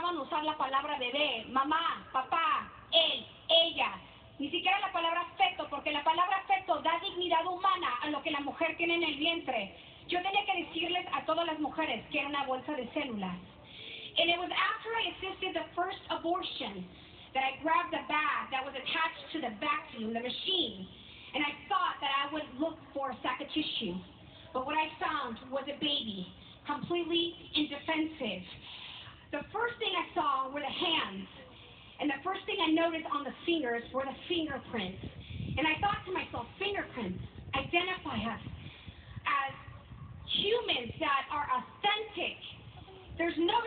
dejaban usar la palabra bebé, mamá, papá, él, ella. Ni siquiera la palabra afecto, porque la palabra afecto da dignidad humana a lo que la mujer tiene en el vientre. Yo tenía que decirles a todas las mujeres que era una bolsa de células. And it was after I assisted the first abortion that I grabbed the bag that was attached to the vacuum, the machine, and I thought that I would look for a sack of tissue. But what I found was a baby, completely indefensive. I saw were the hands, and the first thing I noticed on the fingers were the fingerprints. And I thought to myself, fingerprints identify us as humans that are authentic. There's no